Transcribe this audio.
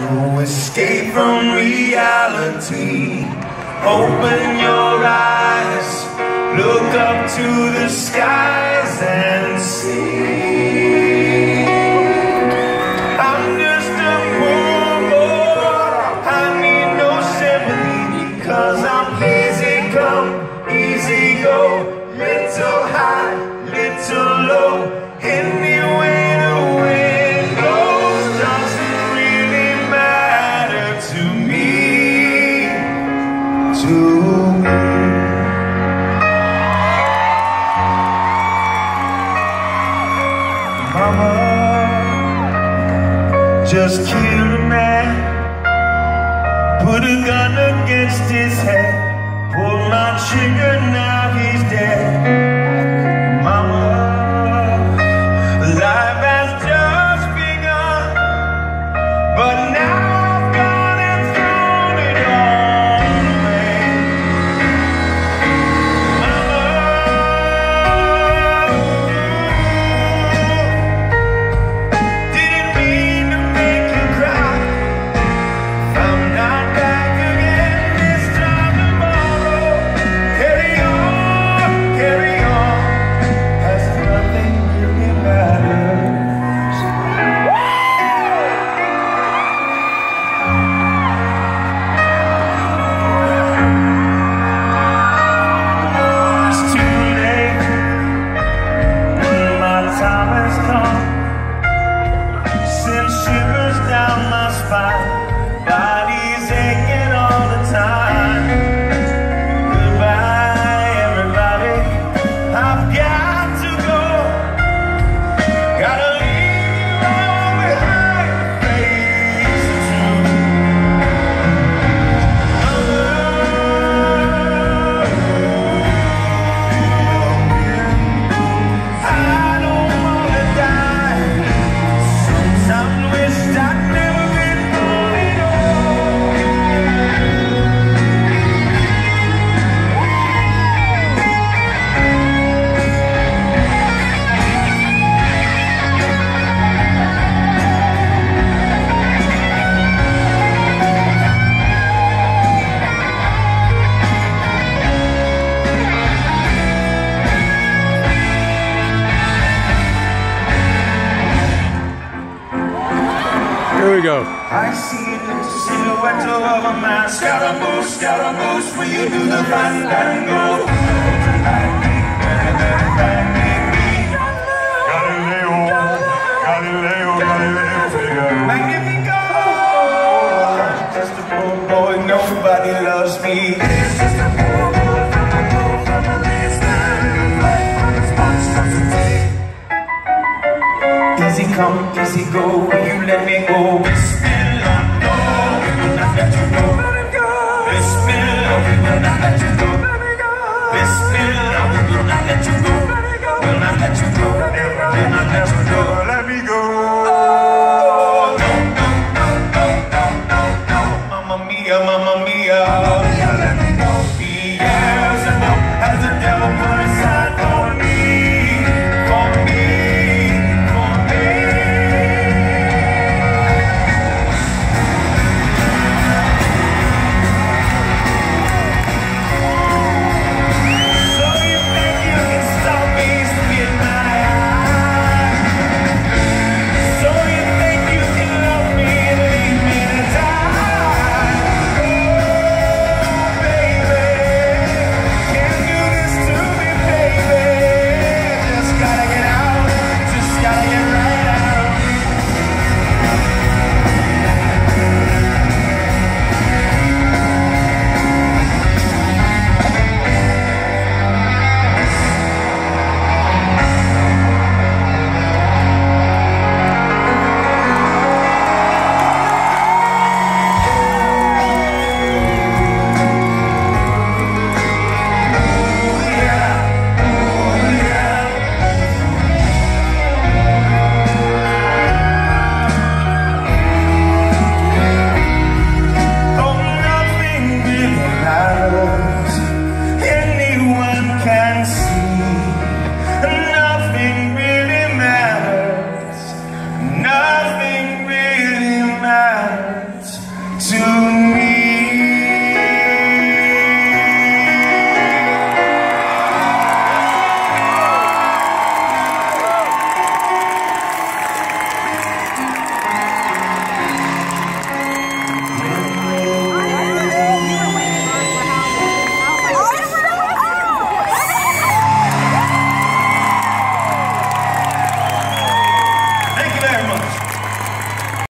no escape from reality. Open your eyes, look up to the skies and see. I'm just a poor boy, I need no sympathy because I'm easy come, easy go, little high, Mama just kill a man, put a gun against his head, Here we go. I see the silhouette of a man. Scaramouche, Scaramouche, will you do the fandango? Galileo, Galileo, Galileo, Figaro. Magnifico! Just a poor boy, nobody loves me. Come, easy go, you let me go?